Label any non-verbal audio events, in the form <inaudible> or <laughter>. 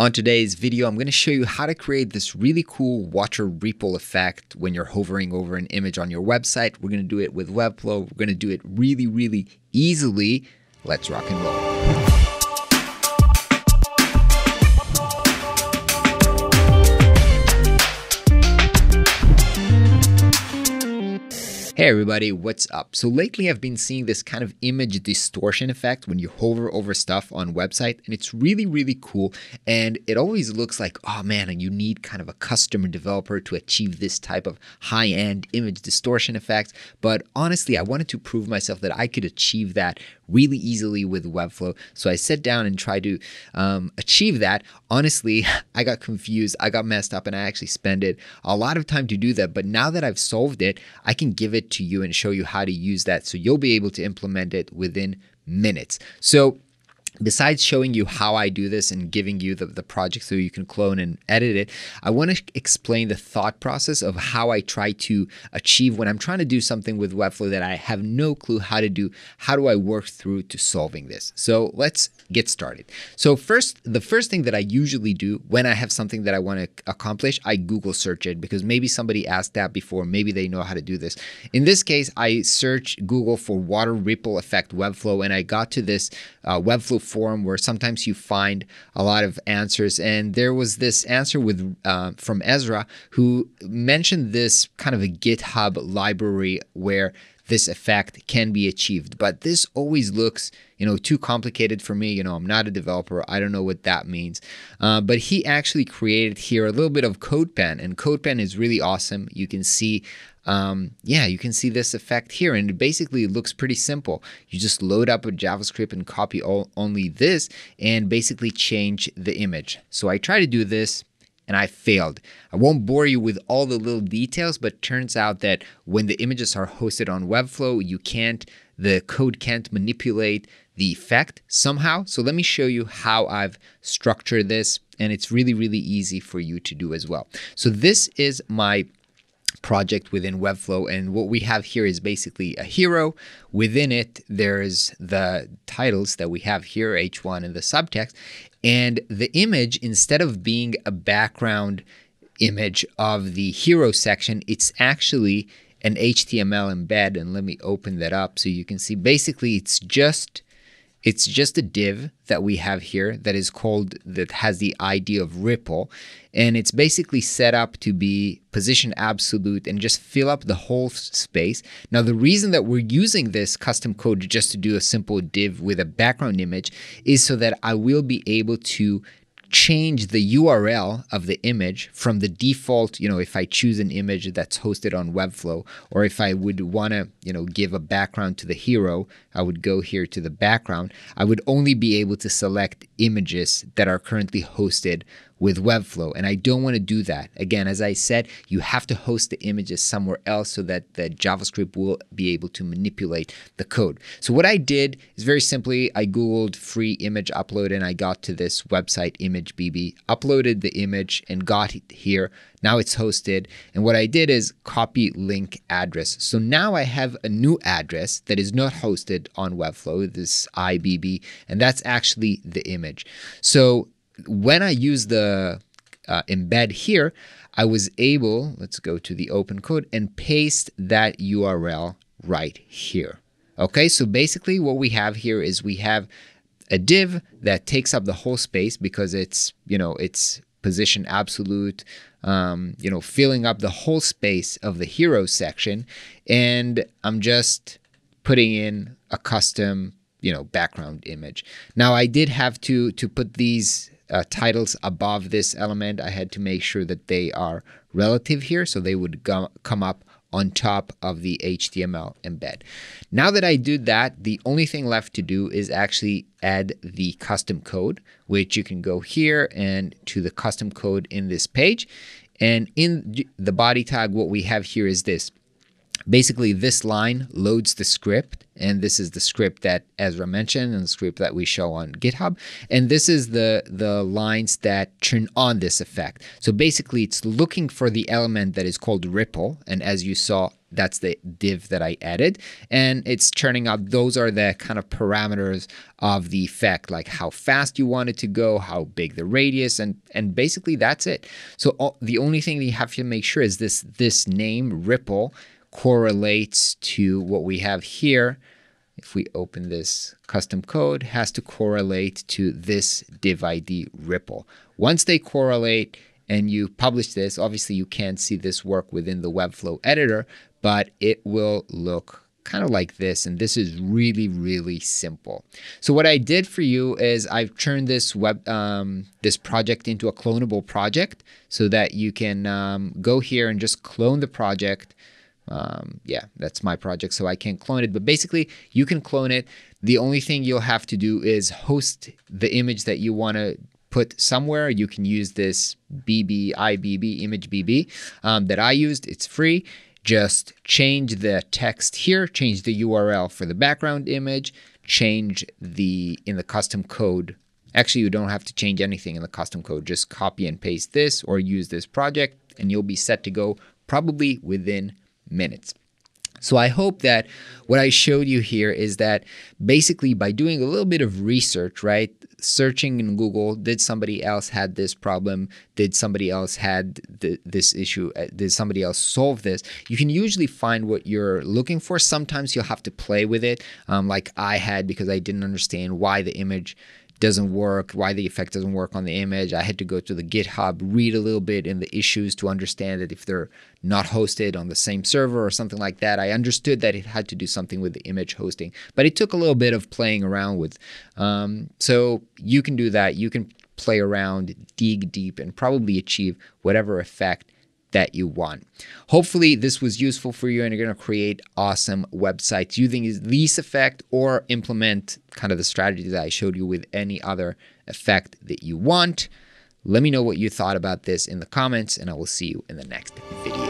On today's video, I'm going to show you how to create this really cool water ripple effect when you're hovering over an image on your website. We're going to do it with Webflow. We're going to do it really, really easily. Let's rock and roll. Hey everybody, what's up? So lately I've been seeing this kind of image distortion effect when you hover over stuff on website and it's really really cool and it always looks like oh man and you need kind of a customer developer to achieve this type of high-end image distortion effect but honestly I wanted to prove myself that I could achieve that really easily with Webflow so I sat down and tried to um, achieve that. Honestly <laughs> I got confused, I got messed up and I actually spent it a lot of time to do that but now that I've solved it I can give it to you and show you how to use that so you'll be able to implement it within minutes. So besides showing you how I do this and giving you the, the project so you can clone and edit it, I want to explain the thought process of how I try to achieve when I'm trying to do something with Webflow that I have no clue how to do. How do I work through to solving this? So let's get started. So first, the first thing that I usually do when I have something that I want to accomplish, I Google search it because maybe somebody asked that before, maybe they know how to do this. In this case, I search Google for water ripple effect Webflow and I got to this uh, Webflow forum where sometimes you find a lot of answers. And there was this answer with uh, from Ezra who mentioned this kind of a GitHub library where this effect can be achieved. But this always looks, you know, too complicated for me. You know, I'm not a developer. I don't know what that means. Uh, but he actually created here a little bit of CodePen, and CodePen is really awesome. You can see um, yeah, you can see this effect here. And it basically looks pretty simple. You just load up a JavaScript and copy all, only this and basically change the image. So I try to do this and I failed. I won't bore you with all the little details, but turns out that when the images are hosted on Webflow, you can't, the code can't manipulate the effect somehow. So let me show you how I've structured this, and it's really, really easy for you to do as well. So this is my project within Webflow. And what we have here is basically a hero. Within it, there's the titles that we have here, H1 and the subtext. And the image, instead of being a background image of the hero section, it's actually an HTML embed. And let me open that up so you can see. Basically, it's just it's just a div that we have here that is called, that has the ID of ripple. And it's basically set up to be position absolute and just fill up the whole space. Now, the reason that we're using this custom code just to do a simple div with a background image is so that I will be able to change the URL of the image from the default, you know, if I choose an image that's hosted on Webflow, or if I would want to, you know, give a background to the hero, I would go here to the background. I would only be able to select images that are currently hosted with Webflow. And I don't want to do that. Again, as I said, you have to host the images somewhere else so that the JavaScript will be able to manipulate the code. So what I did is very simply, I Googled free image upload and I got to this website, ImgBB, uploaded the image and got it here. Now it's hosted. And what I did is copy link address. So now I have a new address that is not hosted on Webflow, this IBB, and that's actually the image. So when I use the uh, embed here, I was able, let's go to the open code and paste that URL right here. Okay, so basically what we have here is we have a div that takes up the whole space because it's, you know, it's position absolute, um, you know, filling up the whole space of the hero section. And I'm just putting in a custom, you know, background image. Now I did have to, to put these uh, titles above this element, I had to make sure that they are relative here so they would go, come up on top of the HTML embed. Now that I did that, the only thing left to do is actually add the custom code, which you can go here and to the custom code in this page. And in the body tag, what we have here is this. Basically this line loads the script and this is the script that Ezra mentioned and the script that we show on GitHub and this is the the lines that turn on this effect. So basically it's looking for the element that is called ripple and as you saw that's the div that I added and it's turning up. Those are the kind of parameters of the effect like how fast you want it to go how big the radius and and basically that's it. So all, the only thing that you have to make sure is this this name ripple correlates to what we have here. If we open this custom code, has to correlate to this div ID ripple. Once they correlate and you publish this, obviously you can't see this work within the Webflow editor, but it will look kind of like this and this is really really simple so what i did for you is i've turned this web um, this project into a clonable project so that you can um, go here and just clone the project um, yeah, that's my project, so I can't clone it. But basically, you can clone it. The only thing you'll have to do is host the image that you want to put somewhere. You can use this BB IBB image BB um, that I used. It's free. Just change the text here, change the URL for the background image, change the in the custom code. Actually, you don't have to change anything in the custom code. Just copy and paste this or use this project, and you'll be set to go probably within minutes. So I hope that what I showed you here is that basically by doing a little bit of research, right? Searching in Google, did somebody else had this problem? Did somebody else had th this issue? Uh, did somebody else solve this? You can usually find what you're looking for. Sometimes you'll have to play with it, um, like I had because I didn't understand why the image doesn't work, why the effect doesn't work on the image. I had to go to the GitHub, read a little bit in the issues to understand that if they're not hosted on the same server or something like that. I understood that it had to do something with the image hosting, but it took a little bit of playing around with. Um, so you can do that. You can play around, dig deep, and probably achieve whatever effect that you want. Hopefully, this was useful for you and you're going to create awesome websites using this effect or implement kind of the strategy that I showed you with any other effect that you want. Let me know what you thought about this in the comments, and I will see you in the next video.